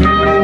sono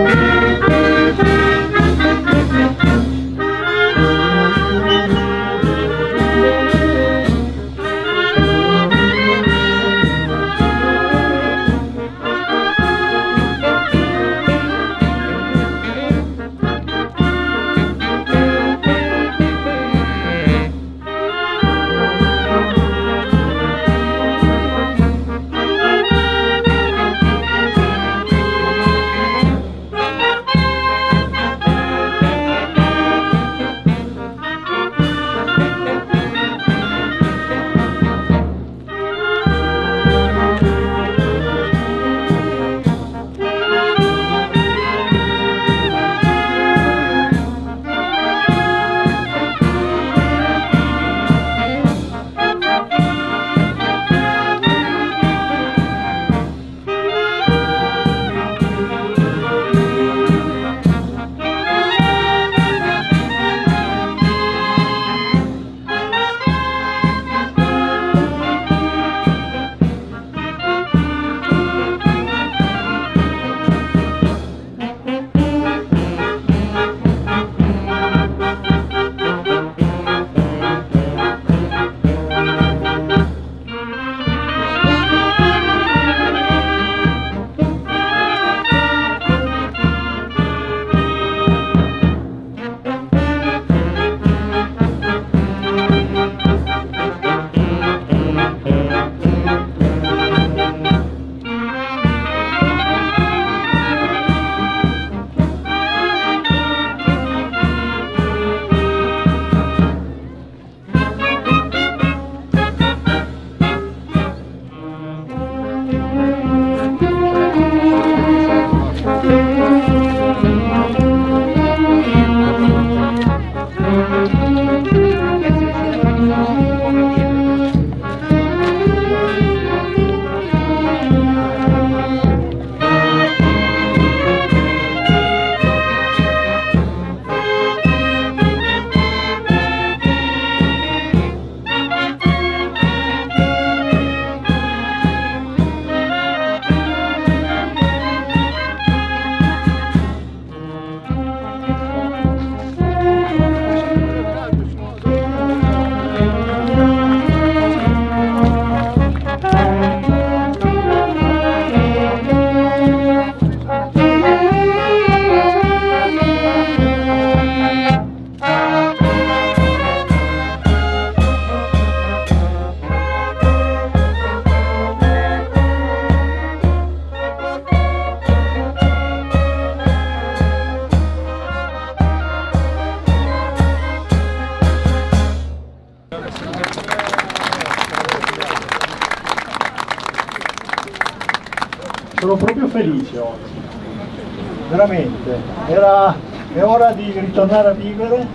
di ritornare a vivere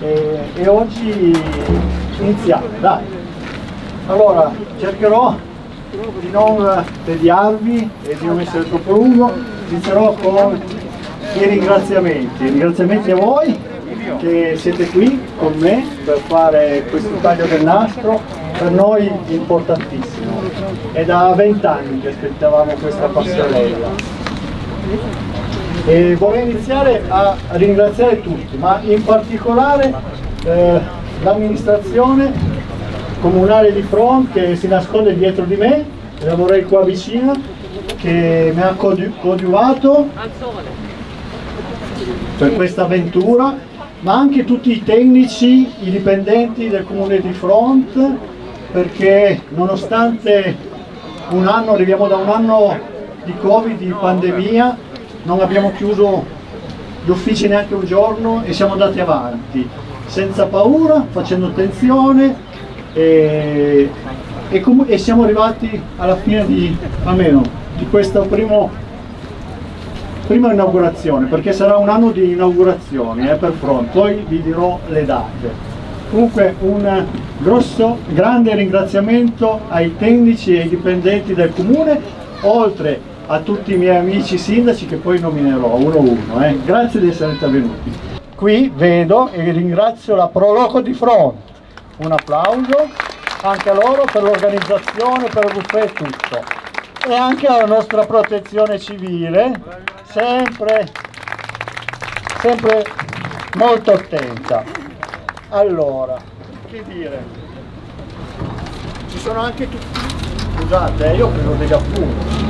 e, e oggi iniziamo, dai. Allora, cercherò di non tediarvi e di non essere troppo lungo, inizierò con i ringraziamenti, ringraziamenti a voi che siete qui con me per fare questo taglio del nastro, per noi importantissimo. È da vent'anni che aspettavamo questa passerella. E vorrei iniziare a ringraziare tutti, ma in particolare eh, l'amministrazione comunale di Front che si nasconde dietro di me, la vorrei qua vicino, che mi ha coadiuvato per questa avventura, ma anche tutti i tecnici, i dipendenti del comune di Front, perché nonostante un anno, arriviamo da un anno di Covid, di pandemia, non abbiamo chiuso gli uffici neanche un giorno e siamo andati avanti, senza paura, facendo attenzione e, e, e siamo arrivati alla fine di, almeno, di questa primo, prima inaugurazione, perché sarà un anno di inaugurazione eh, per Front, poi vi dirò le date. Comunque un grosso, grande ringraziamento ai tecnici e ai dipendenti del comune, oltre a tutti i miei amici sindaci che poi nominerò uno a uno. Eh. Grazie di essere intervenuti. Qui vedo e ringrazio la Proloco di Front. Un applauso anche a loro per l'organizzazione, per il buffet e tutto. e anche alla nostra protezione civile, sempre, sempre molto attenta. Allora, che dire? Ci sono anche tutti, scusate, eh, io prendo degli appunti.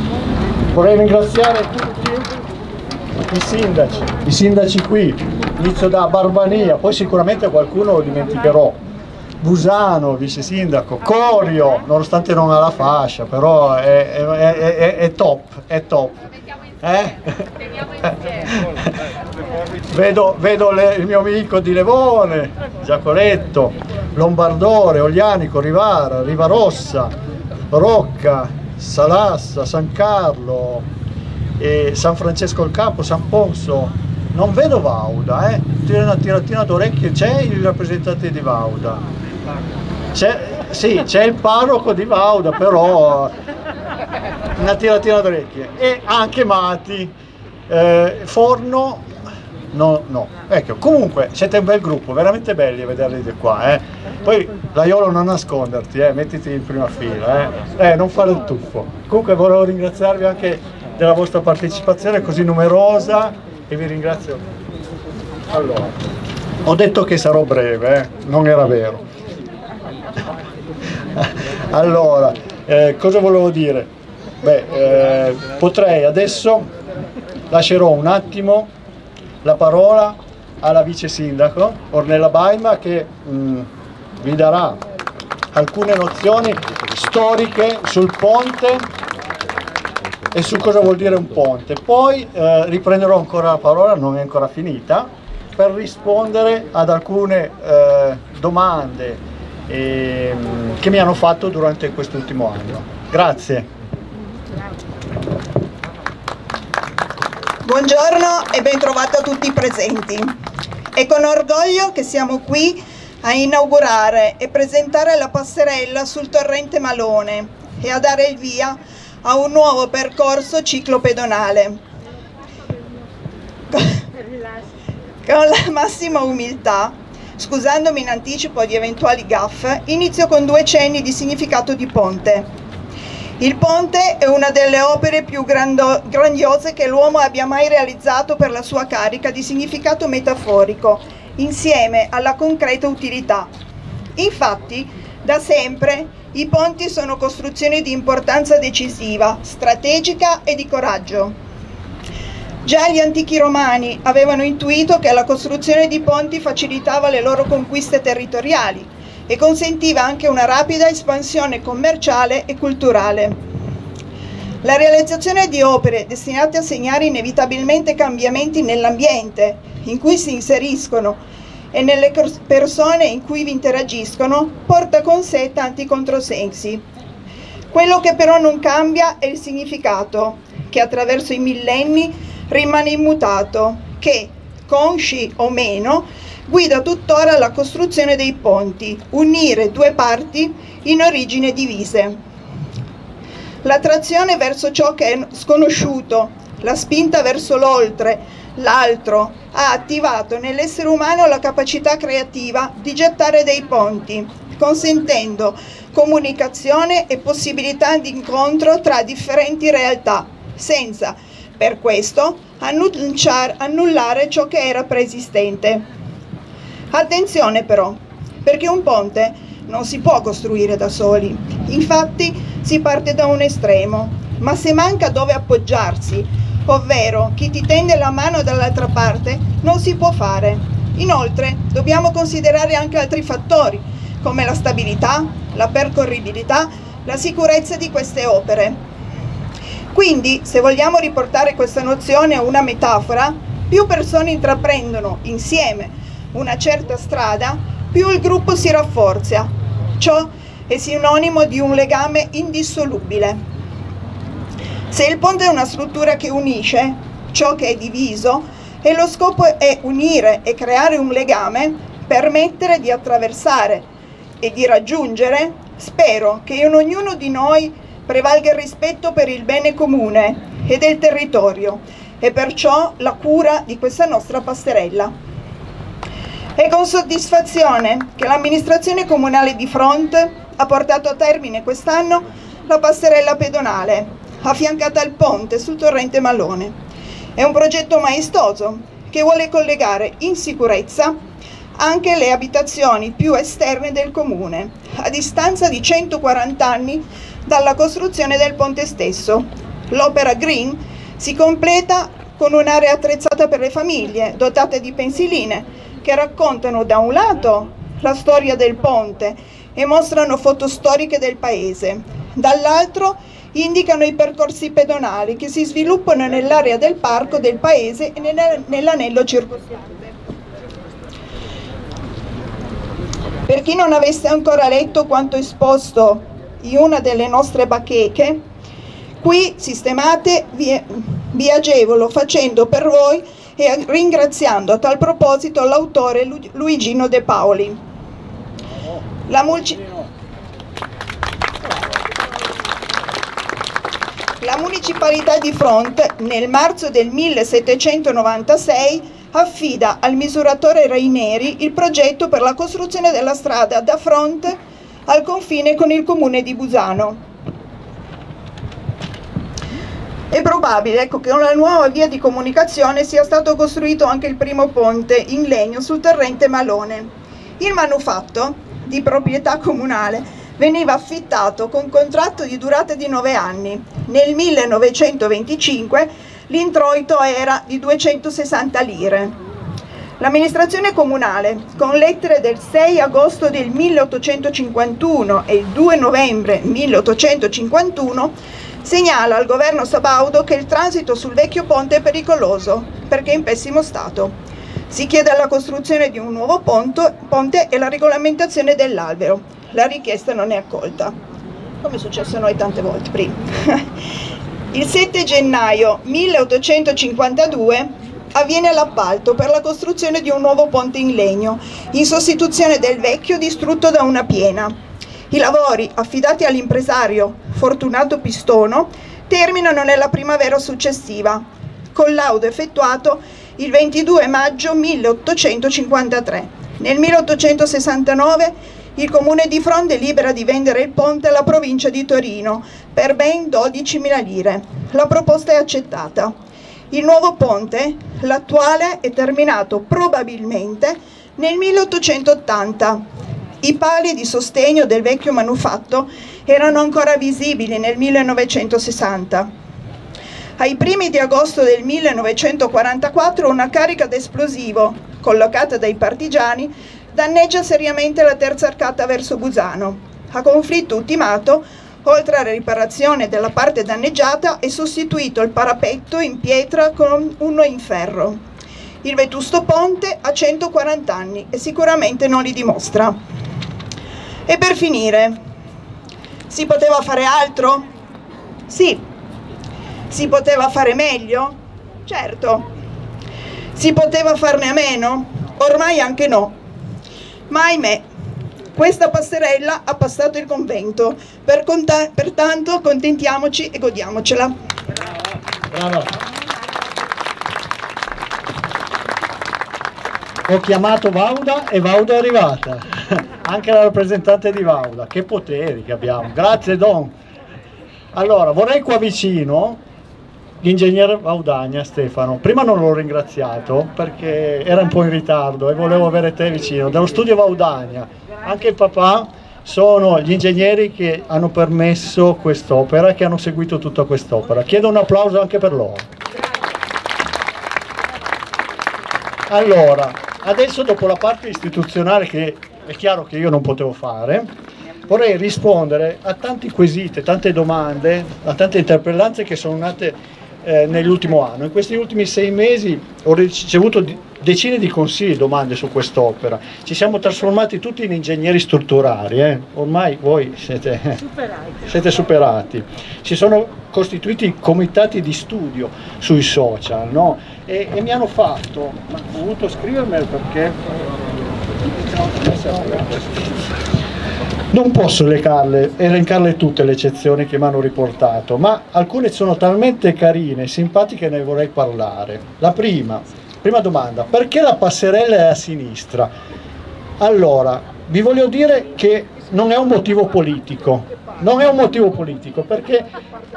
Vorrei ringraziare tutti i sindaci, i sindaci qui, inizio da Barbania, poi sicuramente qualcuno lo dimenticherò. Busano, vice sindaco, Corio, nonostante non ha la fascia, però è, è, è, è top, è top. Eh? vedo, vedo le, il mio amico di Levone, Giacoletto, Lombardore, Oglianico, Rivara, Rivarossa, Rocca, Salassa, San Carlo, San Francesco il Campo, San Ponso, non vedo Vauda, eh? tira una tiratina d'orecchie, c'è il rappresentante di Vauda, sì, c'è il parroco di Vauda, però una tiratina d'orecchie, e anche Mati, eh, Forno, no, no, ecco, comunque siete un bel gruppo, veramente belli a vederli di qua, eh? poi Laiolo non nasconderti, eh? mettiti in prima fila, eh? eh non fare il tuffo, comunque volevo ringraziarvi anche della vostra partecipazione così numerosa e vi ringrazio. Allora, ho detto che sarò breve, eh? non era vero. allora, eh, cosa volevo dire? Beh, eh, potrei adesso lascerò un attimo la parola alla vice sindaco Ornella Baima che mh, mm, vi darà alcune nozioni storiche sul ponte e su cosa vuol dire un ponte. Poi eh, riprenderò ancora la parola, non è ancora finita, per rispondere ad alcune eh, domande eh, che mi hanno fatto durante quest'ultimo anno. Grazie. Buongiorno e ben trovati a tutti i presenti. È con orgoglio che siamo qui a inaugurare e presentare la passerella sul torrente Malone e a dare il via a un nuovo percorso ciclopedonale. Con la massima umiltà, scusandomi in anticipo di eventuali gaffe, inizio con due cenni di significato di ponte. Il ponte è una delle opere più grandiose che l'uomo abbia mai realizzato per la sua carica di significato metaforico, insieme alla concreta utilità. Infatti, da sempre, i ponti sono costruzioni di importanza decisiva, strategica e di coraggio. Già gli antichi romani avevano intuito che la costruzione di ponti facilitava le loro conquiste territoriali e consentiva anche una rapida espansione commerciale e culturale. La realizzazione di opere destinate a segnare inevitabilmente cambiamenti nell'ambiente in cui si inseriscono e nelle persone in cui vi interagiscono porta con sé tanti controsensi. Quello che però non cambia è il significato, che attraverso i millenni rimane immutato, che, consci o meno, guida tuttora la costruzione dei ponti, unire due parti in origine divise. L'attrazione verso ciò che è sconosciuto, la spinta verso l'oltre, l'altro, ha attivato nell'essere umano la capacità creativa di gettare dei ponti, consentendo comunicazione e possibilità di incontro tra differenti realtà, senza, per questo, annullare ciò che era preesistente. Attenzione però, perché un ponte non si può costruire da soli. Infatti si parte da un estremo, ma se manca dove appoggiarsi, ovvero chi ti tende la mano dall'altra parte, non si può fare. Inoltre dobbiamo considerare anche altri fattori, come la stabilità, la percorribilità, la sicurezza di queste opere. Quindi, se vogliamo riportare questa nozione a una metafora, più persone intraprendono insieme una certa strada, più il gruppo si rafforza. Ciò è sinonimo di un legame indissolubile. Se il ponte è una struttura che unisce ciò che è diviso e lo scopo è unire e creare un legame, permettere di attraversare e di raggiungere, spero che in ognuno di noi prevalga il rispetto per il bene comune e del territorio e perciò la cura di questa nostra passerella. È con soddisfazione che l'amministrazione comunale di Front ha portato a termine quest'anno la passerella pedonale, affiancata al ponte sul torrente Malone. È un progetto maestoso che vuole collegare in sicurezza anche le abitazioni più esterne del comune, a distanza di 140 anni dalla costruzione del ponte stesso. L'opera Green si completa con un'area attrezzata per le famiglie, dotate di pensiline, che raccontano da un lato la storia del ponte e mostrano foto storiche del paese, dall'altro indicano i percorsi pedonali che si sviluppano nell'area del parco del paese e nell'anello circostante. Per chi non avesse ancora letto quanto esposto in una delle nostre bacheche, qui sistemate vi, agevolo facendo per voi e ringraziando a tal proposito l'autore Luigino De Paoli. La, La municipalità di Front nel marzo del 1796 affida al misuratore Raineri il progetto per la costruzione della strada da Front al confine con il comune di Busano. È probabile ecco, che con la nuova via di comunicazione sia stato costruito anche il primo ponte in legno sul torrente Malone. Il manufatto, di proprietà comunale, veniva affittato con contratto di durata di nove anni. Nel 1925 l'introito era di 260 lire. L'amministrazione comunale, con lettere del 6 agosto del 1851 e il 2 novembre 1851, segnala al governo Sabaudo che il transito sul vecchio ponte è pericoloso perché è in pessimo stato. Si chiede la costruzione di un nuovo ponte, ponte e la regolamentazione dell'albero. La richiesta non è accolta, come è successo a noi tante volte prima. Il 7 gennaio 1852 avviene l'appalto per la costruzione di un nuovo ponte in legno, in sostituzione del vecchio distrutto da una piena. I lavori, affidati all'impresario Fortunato Pistono, terminano nella primavera successiva, con laudo effettuato il 22 maggio 1853. Nel 1869 il comune di Fronde libera di vendere il ponte alla provincia di Torino per ben 12.000 lire. La proposta è accettata. Il nuovo ponte, l'attuale, è terminato probabilmente nel 1880. I pali di sostegno del vecchio manufatto erano ancora visibili nel 1960. Ai primi di agosto del 1944 una carica d'esplosivo, collocata dai partigiani, danneggia seriamente la terza arcata verso Busano. A conflitto ultimato, oltre alla riparazione della parte danneggiata, è sostituito il parapetto in pietra con uno in ferro. Il vetusto ponte ha 140 anni e sicuramente non li dimostra. E per finire, si poteva fare altro? Sì. Si poteva fare meglio? Certo. Si poteva farne a meno? Ormai anche no. Ma ahimè, questa passerella ha passato il convento, per pertanto contentiamoci e godiamocela. Bravo. Ho chiamato Vauda e Vauda è arrivata, anche la rappresentante di Vauda, che poteri che abbiamo, grazie Don. Allora, vorrei qua vicino l'ingegnere Vaudagna Stefano. Prima non l'ho ringraziato perché era un po' in ritardo e volevo avere te vicino. Dallo studio Vaudagna, anche il papà sono gli ingegneri che hanno permesso quest'opera e che hanno seguito tutta quest'opera. Chiedo un applauso anche per loro. Allora, adesso dopo la parte istituzionale che è chiaro che io non potevo fare, vorrei rispondere a tanti quesiti, tante domande, a tante interpellanze che sono nate eh, nell'ultimo anno. In questi ultimi sei mesi ho ricevuto decine di consigli e domande su quest'opera. Ci siamo trasformati tutti in ingegneri strutturali, eh? ormai voi siete superati. siete superati. Si sono costituiti comitati di studio sui social no? e, e, mi hanno fatto, ma ho voluto scrivermelo perché non posso elencarle, elencarle tutte le eccezioni che mi hanno riportato, ma alcune sono talmente carine e simpatiche che ne vorrei parlare. La prima, prima domanda, perché la passerella è a sinistra? Allora, vi voglio dire che non è un motivo politico, non è un motivo politico perché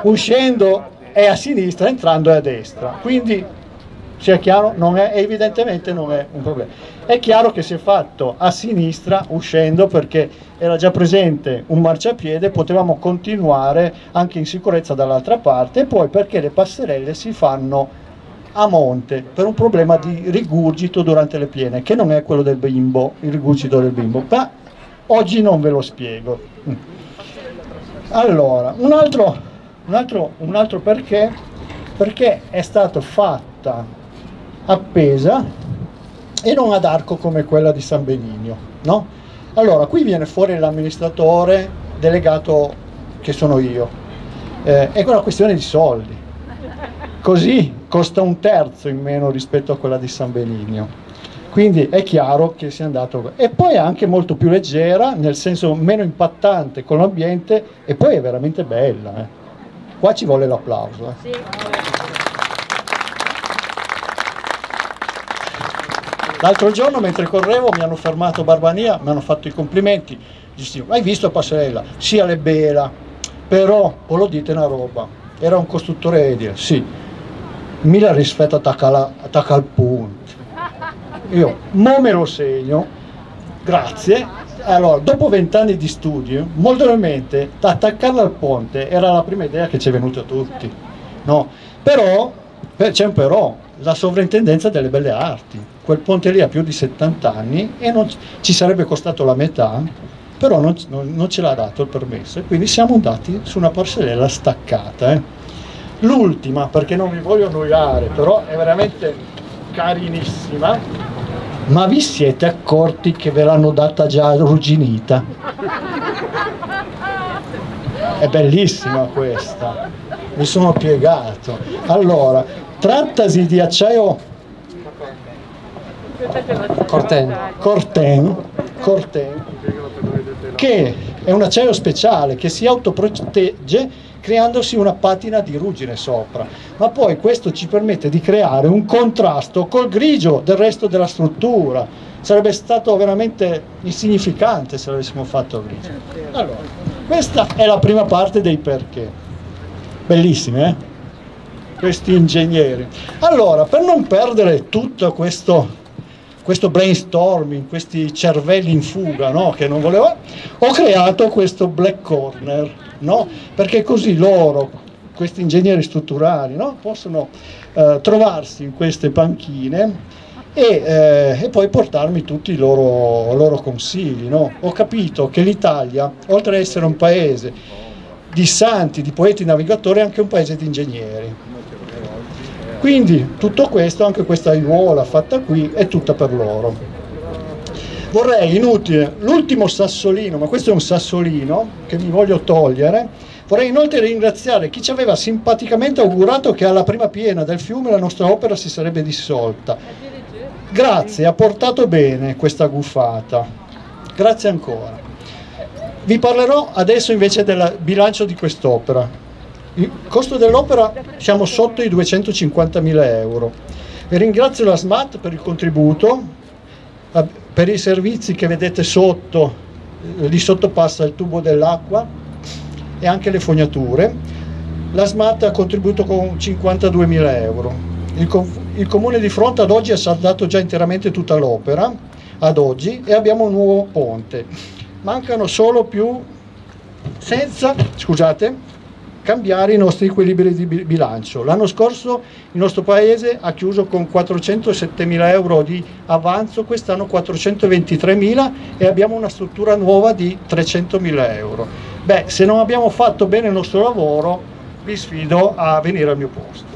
uscendo è a sinistra, entrando è a destra, quindi sia chiaro, non è, evidentemente non è un problema. È chiaro che si è fatto a sinistra uscendo perché era già presente un marciapiede, potevamo continuare anche in sicurezza dall'altra parte e poi perché le passerelle si fanno a monte per un problema di rigurgito durante le piene, che non è quello del bimbo, il rigurgito del bimbo, ma oggi non ve lo spiego. Allora, un altro, un altro, un altro perché, perché è stata fatta appesa e non ad arco come quella di San Benigno, no? Allora, qui viene fuori l'amministratore delegato che sono io. Eh, è una questione di soldi. Così costa un terzo in meno rispetto a quella di San Benigno. Quindi è chiaro che sia andato. E poi è anche molto più leggera, nel senso meno impattante con l'ambiente, e poi è veramente bella. Eh. Qua ci vuole l'applauso. Eh. Sì. L'altro giorno mentre correvo mi hanno fermato Barbania, mi hanno fatto i complimenti, dicevo, hai visto Passerella? Sì, è bella, però, o lo dite una roba, era un costruttore edile, sì, mi la rispetto attacca, al punto. Io, mo me lo segno, grazie. Allora, dopo vent'anni di studio, molto probabilmente attaccarla al ponte era la prima idea che ci è venuta a tutti. No? Però, c'è un però, la sovrintendenza delle belle arti quel ponte lì ha più di 70 anni e non, ci sarebbe costato la metà, però non, non, non ce l'ha dato il permesso e quindi siamo andati su una parcellella staccata. Eh. L'ultima, perché non mi voglio annoiare, però è veramente carinissima, ma vi siete accorti che ve l'hanno data già arrugginita? È bellissima questa, mi sono piegato. Allora, trattasi di acciaio Corten. Corten, Corten, che è un acciaio speciale che si autoprotegge creandosi una patina di ruggine sopra, ma poi questo ci permette di creare un contrasto col grigio del resto della struttura. Sarebbe stato veramente insignificante se l'avessimo fatto grigio. Allora, questa è la prima parte dei perché. Bellissime, eh? Questi ingegneri. Allora, per non perdere tutto questo questo brainstorming, questi cervelli in fuga no? che non volevo, ho creato questo black corner, no? perché così loro, questi ingegneri strutturali, no? possono eh, trovarsi in queste panchine e, eh, e, poi portarmi tutti i loro, loro consigli. Ho capito che l'Italia, oltre ad essere un paese di santi, di poeti navigatori, è anche un paese di ingegneri quindi tutto questo, anche questa aiuola fatta qui, è tutta per loro. Vorrei, inutile, l'ultimo sassolino, ma questo è un sassolino che mi voglio togliere, vorrei inoltre ringraziare chi ci aveva simpaticamente augurato che alla prima piena del fiume la nostra opera si sarebbe dissolta. Grazie, ha portato bene questa guffata. Grazie ancora. Vi parlerò adesso invece del bilancio di quest'opera. Il costo dell'opera siamo sotto i 250.000 euro. Ringrazio la SMAT per il contributo, per i servizi che vedete sotto, eh, lì sotto passa il tubo dell'acqua e anche le fognature. La SMAT ha contribuito con 52.000 euro. Il, il comune di fronte ad oggi ha saldato già interamente tutta l'opera, ad oggi, e abbiamo un nuovo ponte. Mancano solo più, senza, scusate, cambiare i nostri equilibri di bilancio. L'anno scorso il nostro Paese ha chiuso con 407 mila euro di avanzo, quest'anno 423 mila e abbiamo una struttura nuova di 300 mila euro. Beh, se non abbiamo fatto bene il nostro lavoro, vi sfido a venire al mio posto.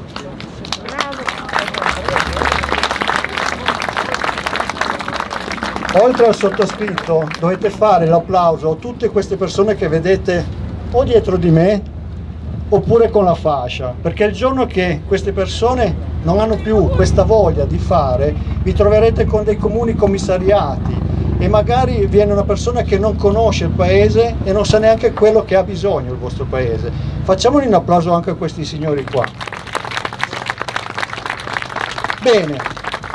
Oltre al sottoscritto dovete fare l'applauso a tutte queste persone che vedete o dietro di me oppure con la fascia, perché il giorno che queste persone non hanno più questa voglia di fare, vi troverete con dei comuni commissariati e magari viene una persona che non conosce il paese e non sa neanche quello che ha bisogno il vostro paese. Facciamoli un applauso anche a questi signori qua. Bene,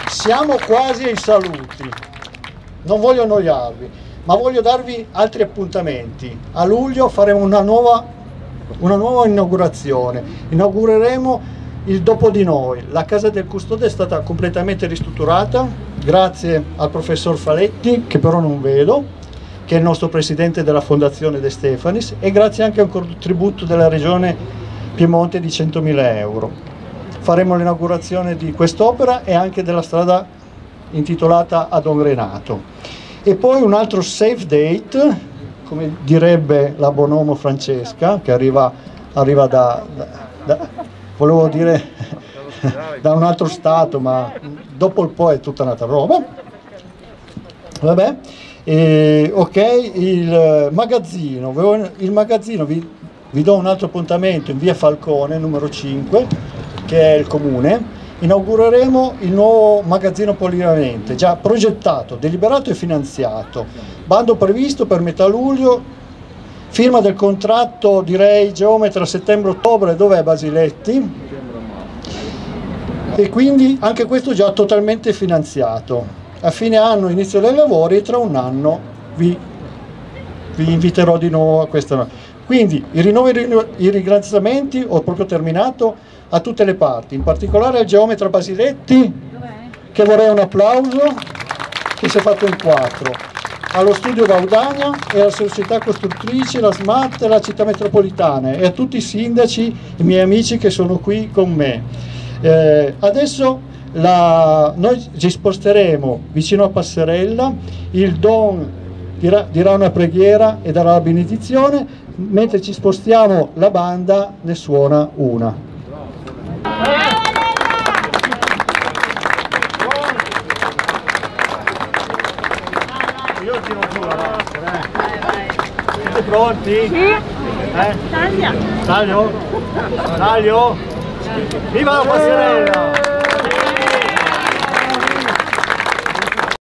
siamo quasi ai saluti, non voglio annoiarvi. ma voglio darvi altri appuntamenti. A luglio faremo una nuova, una nuova inaugurazione. Inaugureremo il dopo di noi. La casa del custode è stata completamente ristrutturata grazie al professor Faletti, che però non vedo, che è il nostro presidente della fondazione De Stefanis, e grazie anche a un contributo della regione Piemonte di 100.000 euro. Faremo l'inaugurazione di quest'opera e anche della strada intitolata a Don Renato. E poi un altro safe date, come direbbe la Bonomo Francesca, che arriva, arriva da, da, da, volevo dire da un altro stato, ma dopo il po' è tutta un'altra roba. Vabbè, e, ok, il magazzino, il magazzino vi, vi do un altro appuntamento in via Falcone, numero 5, che è il comune, inaugureremo il nuovo magazzino polivalente, già progettato, deliberato e finanziato. Bando previsto per metà luglio, firma del contratto direi geometra settembre-ottobre, dove è Basiletti? E quindi anche questo già totalmente finanziato. A fine anno inizio dei lavori e tra un anno vi, vi inviterò di nuovo a questa. Quindi i rinnovi i ringraziamenti ho proprio terminato a tutte le parti, in particolare al geometra Basiletti, che vorrei un applauso, che si è fatto in quattro, allo studio Gaudania e alla società costruttrice, la Smart e la città metropolitana e a tutti i sindaci, i miei amici che sono qui con me. Eh, adesso la, noi ci sposteremo vicino a Passerella, il Don dirà, dirà una preghiera e darà la benedizione, mentre ci spostiamo la banda ne suona una. Pronti? Sì. Eh? Taglia. Taglio? Taglio? Viva la passerella!